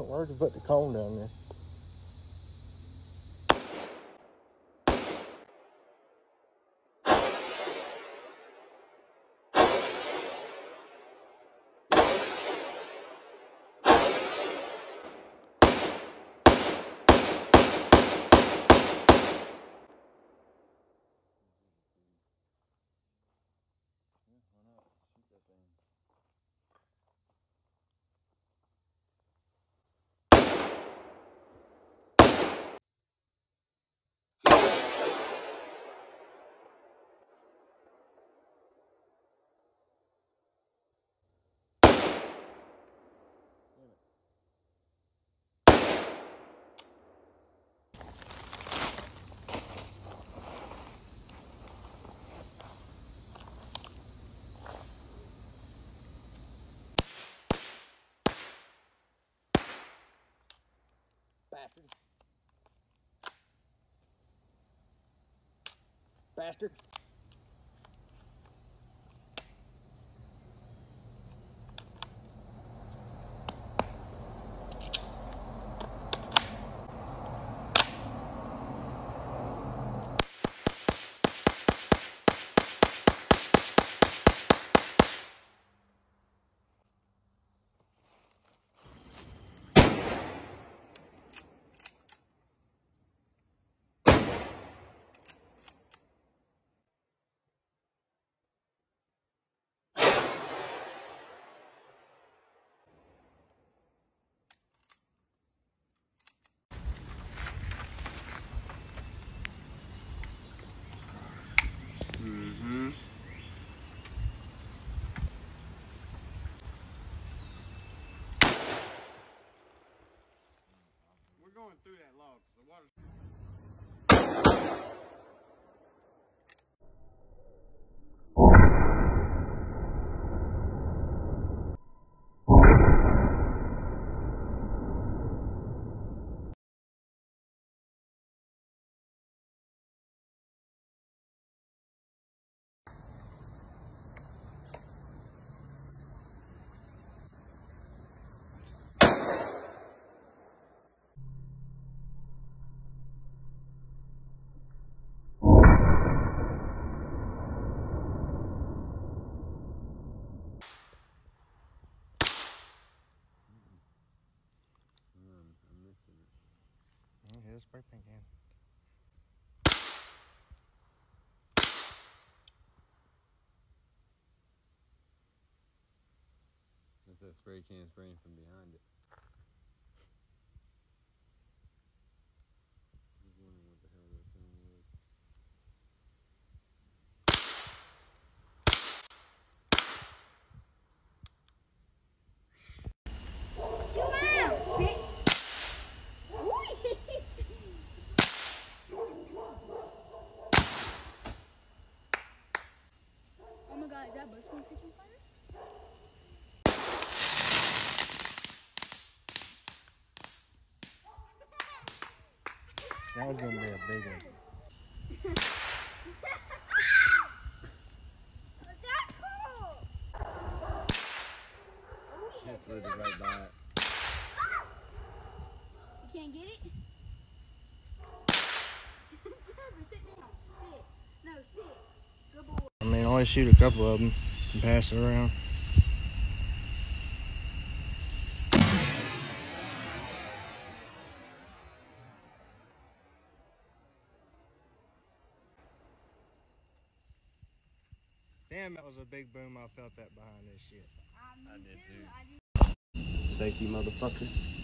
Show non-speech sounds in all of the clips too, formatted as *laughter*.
Where'd you put the cone down there? Bastard. Bastard. Going through that log because the water's. Here's a spray paint can. That spray can spraying from behind it. I was wondering what the hell that sound was. Oh my god, is that bus going to catch fire? That was gonna be a big one. Slid it right by it. You can't get it? *laughs* Trevor, sit down. Sit. No, sit. Good boy. I mean, shoot a couple of them and pass it around. Damn, that was a big boom. I felt that behind this shit. I did too. I. Safety motherfucker.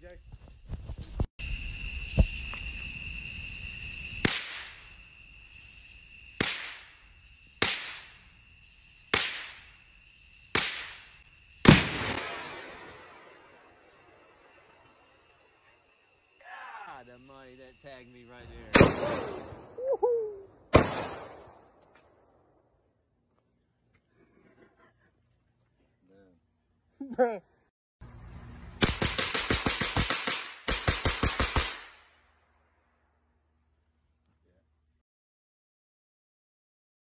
DJ. God almighty, that tagged me right there. Woohoo! *laughs* *laughs* *laughs*